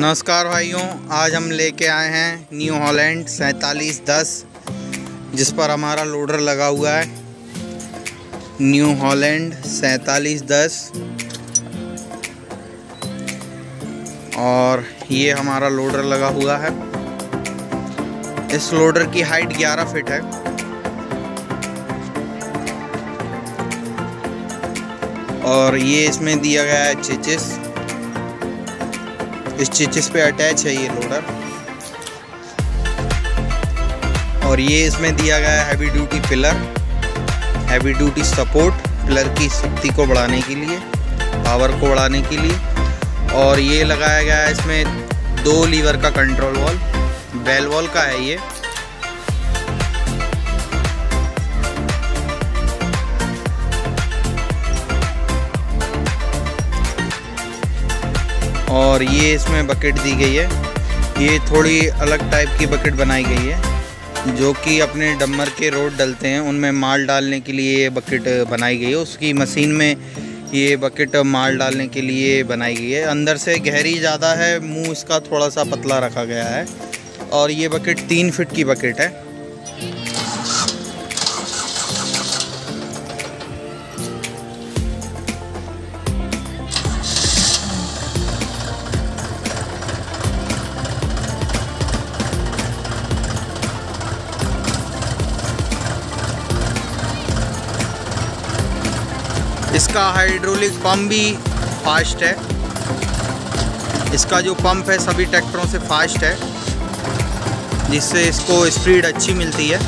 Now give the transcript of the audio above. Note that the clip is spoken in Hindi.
नमस्कार भाइयों, आज हम लेके आए हैं न्यू हॉलैंड सैंतालीस दस, जिस पर हमारा लोडर लगा हुआ है। न्यू हॉलैंड सैंतालीस दस। और ये हमारा लोडर लगा हुआ है। इस लोडर की हाइट 11 फीट है। और ये इसमें दिया गया है चिचिस इस चिचिस पे अटैच है ये लोडर और ये इसमें दिया गया है heavy duty pillar heavy duty support pillar की शक्ति को बढ़ाने के लिए पावर को बढ़ाने के लिए। और ये लगाया गया है इसमें दो लीवर का कंट्रोल वॉल बेल वॉल का है ये। और ये इसमें बकेट दी गई है। ये थोड़ी अलग टाइप की बकेट बनाई गई है, जो कि अपने डम्मर के रोड डलते हैं। उनमें माल डालने के लिए ये बकेट बनाई गई है। उसकी मशीन में ये बकेट माल डालने के लिए बनाई गई है। अंदर से गहरी ज़्यादा है, मुँह इसका थोड़ा सा पतला रखा गया है। और ये बकेट तीन फिट की बकेट है। इसका हाइड्रोलिक पंप भी फास्ट है। इसका जो पंप है, सभी ट्रैक्टरों से फास्ट है, जिससे इसको स्पीड अच्छी मिलती है।